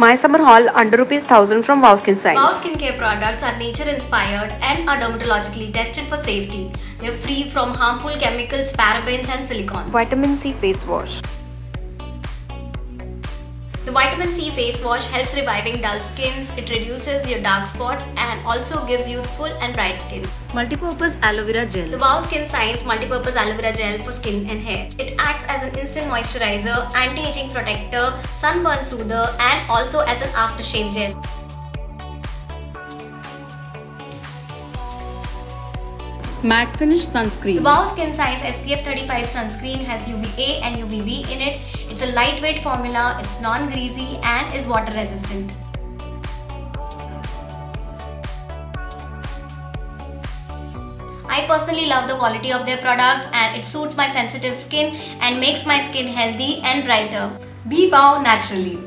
My summer haul under rupees 1000 from Wow Skin Science. Wow skincare products are nature inspired and are dermatologically tested for safety. They're free from harmful chemicals, parabens, and silicone. Vitamin C face wash. The vitamin C face wash helps reviving dull skins, it reduces your dark spots, and also gives youthful and bright skin. Multi-purpose aloe vera gel. The Wow Skin Science Multipurpose Aloe Vera Gel for skin and hair. It acts as an instant moisturizer, anti-aging protector, sunburn soother, and also as an aftershave gel. Matte finish sunscreen. The. Wow Skin Science SPF 35 sunscreen has UVA and UVB in it. It's a lightweight formula, it's non-greasy and is water resistant. I personally love the quality of their products and it suits my sensitive skin and makes my skin healthy and brighter. Be wow naturally.